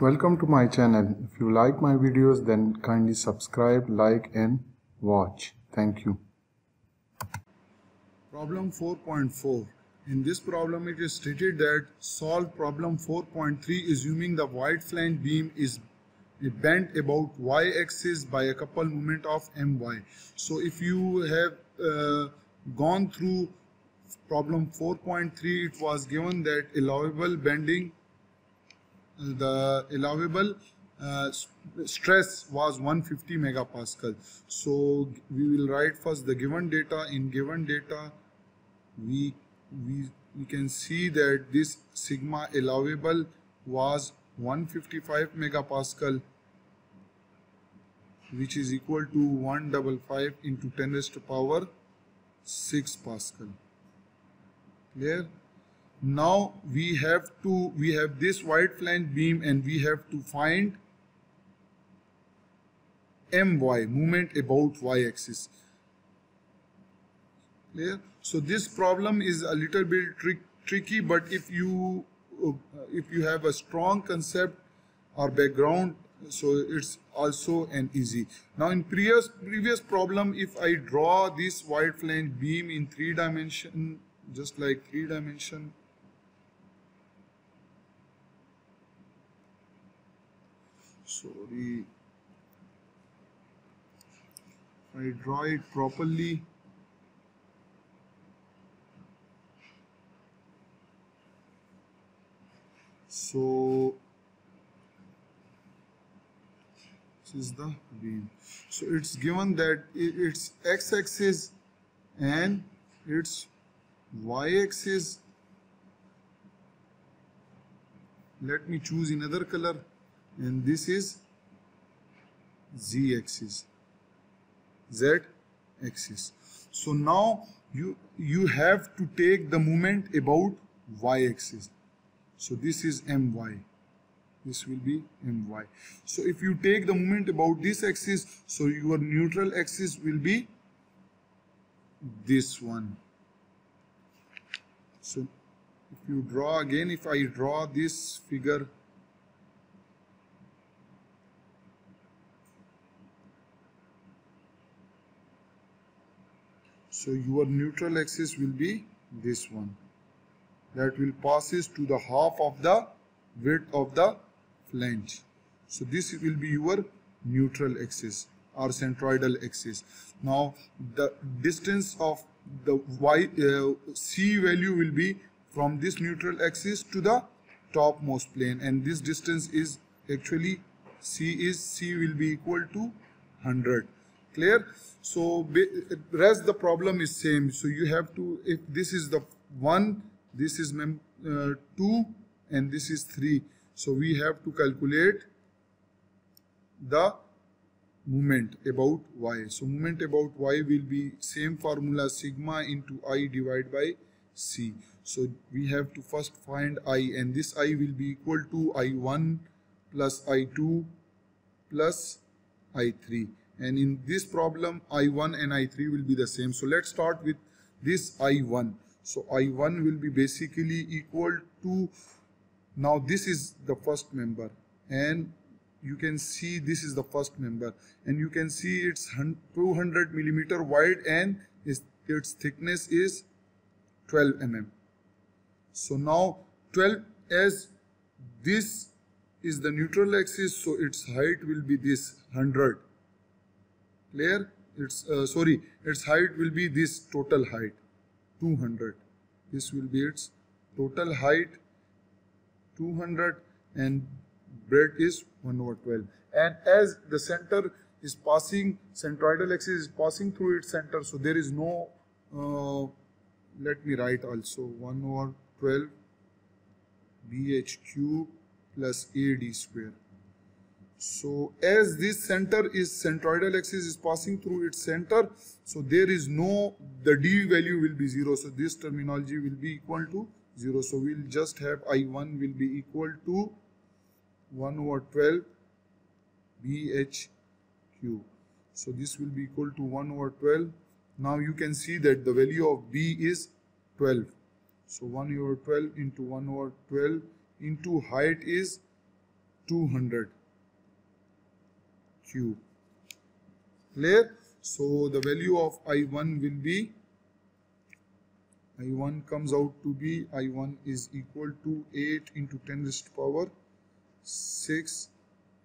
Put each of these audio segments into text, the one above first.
Welcome to my channel. If you like my videos then kindly subscribe, like and watch. Thank you. Problem 4.4. In this problem it is stated that solve problem 4.3 assuming the wide flange beam is bent about y-axis by a couple moment of my. So if you have uh, gone through problem 4.3 it was given that allowable bending the allowable uh, stress was 150 megapascal. So we will write first the given data. In given data we we we can see that this sigma allowable was 155 megapascal which is equal to 155 into 10 raised to power 6 pascal. Clear now we have to we have this wide flange beam and we have to find my movement about y axis. Clear? So this problem is a little bit trick, tricky but if you uh, if you have a strong concept or background so it's also an easy. Now in previous previous problem if i draw this wide flange beam in three dimension just like three dimension sorry. I draw it properly. So this is the beam so it's given that it's x-axis and its y-axis. Let me choose another color and this is z axis z axis so now you you have to take the moment about y axis so this is my. This will be my. So if you take the moment about this axis so your neutral axis will be this one. So if you draw again if i draw this figure So your neutral axis will be this one. That will passes to the half of the width of the flange. So this will be your neutral axis or centroidal axis. Now the distance of the y uh, c value will be from this neutral axis to the topmost plane and this distance is actually c is c will be equal to 100 clear. So rest the problem is same. So you have to if this is the one this is mem uh, 2 and this is 3 so we have to calculate the moment about y. So moment about y will be same formula sigma into i divided by c. So we have to first find i and this i will be equal to i1 plus i2 plus i3 and in this problem i1 and i3 will be the same. So let's start with this i1 so i1 will be basically equal to now this is the first member. And you can see this is the first member. And you can see it's 200 millimeter wide and its, thickness is 12 mm so now 12 as this is the neutral axis so its height will be this 100 clear its uh, sorry its height will be this total height 200 this will be its total height 200 and breadth is 1 over 12 and as the center is passing centroidal axis is passing through its center so there is no uh, let me write also 1 over 12 bhq plus ad square so as this center is centroidal axis is passing through its center, so there is no, the d value will be 0. So this terminology will be equal to 0. So we'll just have I1 will be equal to 1 over 12 BHQ. So this will be equal to 1 over 12. Now you can see that the value of B is 12. So 1 over 12 into 1 over 12 into height is 200 cube clear? So the value of i1 will be i1 comes out to be i1 is equal to 8 into 10 raised to power 6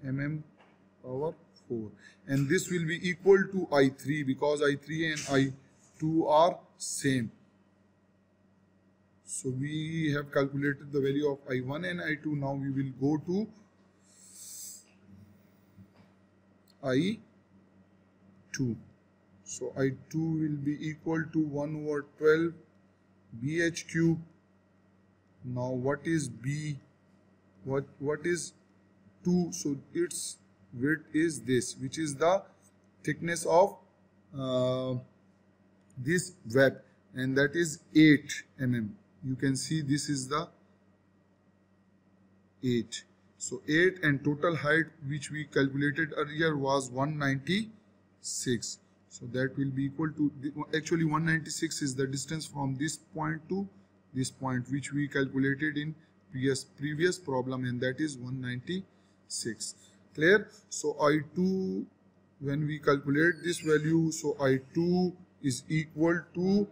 mm power 4 and this will be equal to i3 because i3 and i2 are same. So we have calculated the value of i1 and i2 now we will go to i2 so i2 will be equal to 1 over 12 bh cube. Now what is b? What what is 2 so its width is this which is the thickness of uh, this web and that is 8 mm. You can see this is the 8 so 8 and total height which we calculated earlier was 196 so that will be equal to, actually 196 is the distance from this point to this point which we calculated in previous, previous problem and that is 196. Clear? So I2, when we calculate this value, so I2 is equal to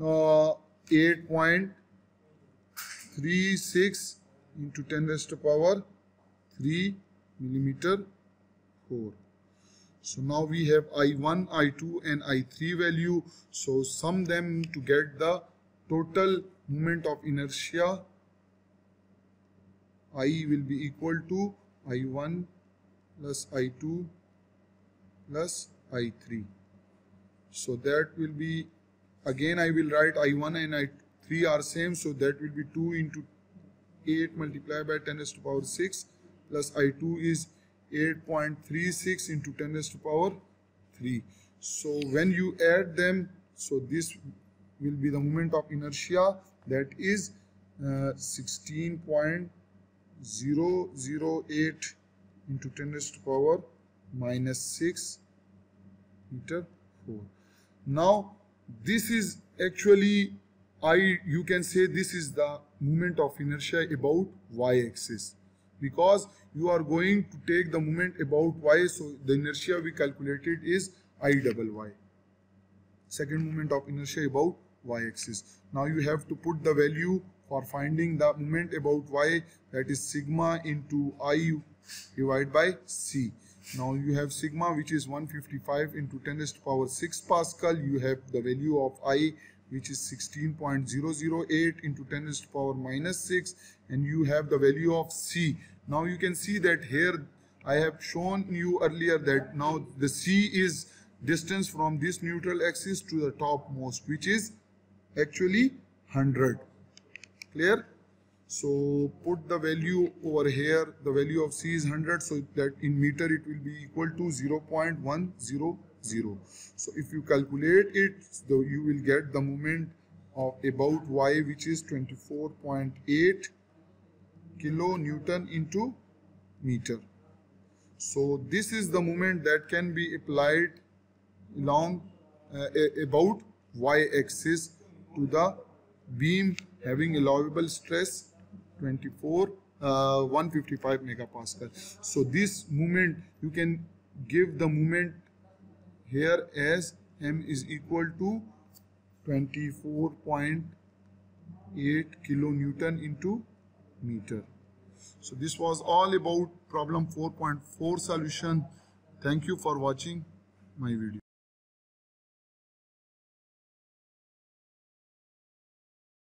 uh, 8.36 into 10 raised to power 3 millimeter 4. So now we have I1, I2 and I3 value. So sum them to get the total moment of inertia. I will be equal to I1 plus I2 plus I3. So that will be, again I will write I1 and I3 are same. So that will be 2 into 8 multiplied by 10 raised to power 6 plus I2 is 8.36 into 10 raised to power 3 so when you add them so this will be the moment of inertia that is uh, 16.008 into 10 raised to power minus 6 meter 4 now this is actually i you can say this is the moment of inertia about y axis because you are going to take the moment about y so the inertia we calculated is i double y. Second moment of inertia about y axis now you have to put the value for finding the moment about y that is sigma into i divided by c. Now you have sigma which is 155 into 10 raised to power 6 pascal. You have the value of i which is 16.008 into 10 raised to power minus 6 and you have the value of C. Now you can see that here I have shown you earlier that now the C is distance from this neutral axis to the topmost which is actually 100. Clear? So put the value over here, the value of C is 100 so that in meter it will be equal to 0.100 So if you calculate it, you will get the moment of about y which is 24.8 kilo Newton into meter. So this is the moment that can be applied along uh, about y axis to the beam having allowable stress 24 uh, 155 megapascal. So this moment you can give the moment here as m is equal to 24.8 kilonewton into meter. So this was all about problem 4.4 solution. Thank you for watching my video.